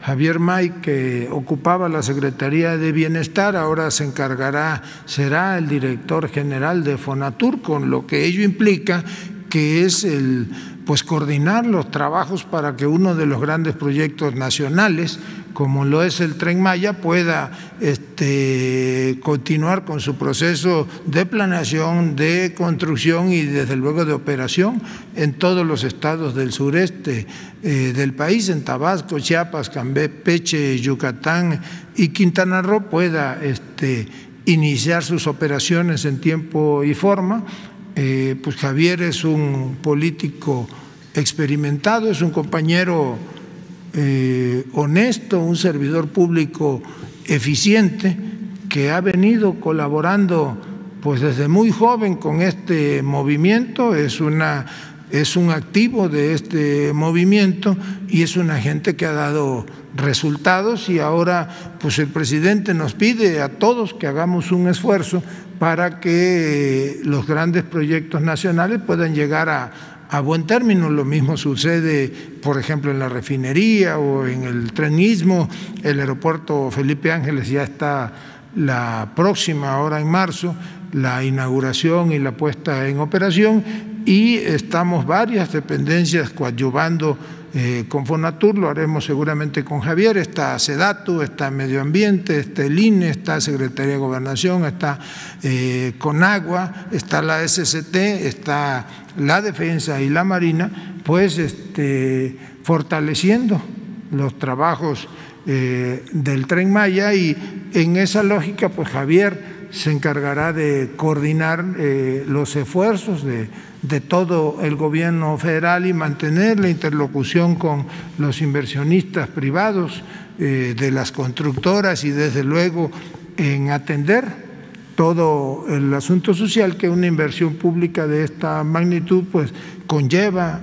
Javier May, que ocupaba la Secretaría de Bienestar, ahora se encargará, será el director general de Fonatur, con lo que ello implica que es el pues coordinar los trabajos para que uno de los grandes proyectos nacionales, como lo es el Tren Maya, pueda este, continuar con su proceso de planeación, de construcción y desde luego de operación en todos los estados del sureste eh, del país, en Tabasco, Chiapas, Campeche, Yucatán y Quintana Roo, pueda este, iniciar sus operaciones en tiempo y forma eh, pues Javier es un político experimentado, es un compañero eh, honesto, un servidor público eficiente que ha venido colaborando pues desde muy joven con este movimiento, es una es un activo de este movimiento y es una gente que ha dado resultados y ahora pues el presidente nos pide a todos que hagamos un esfuerzo para que los grandes proyectos nacionales puedan llegar a, a buen término. Lo mismo sucede, por ejemplo, en la refinería o en el trenismo. El aeropuerto Felipe Ángeles ya está la próxima, ahora en marzo, la inauguración y la puesta en operación y estamos varias dependencias coadyuvando eh, con Fonatur, lo haremos seguramente con Javier, está SEDATU, está Medio Ambiente, está el INE, está Secretaría de Gobernación, está eh, Conagua, está la SCT, está la Defensa y la Marina, pues este, fortaleciendo los trabajos eh, del Tren Maya y en esa lógica, pues Javier se encargará de coordinar eh, los esfuerzos de, todo el gobierno federal y mantener la interlocución con los inversionistas privados, eh, de las constructoras y desde luego en atender todo el asunto social que una inversión pública de esta magnitud pues conlleva.